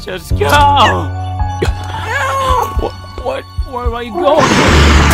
Just go. What? What? Where are you going?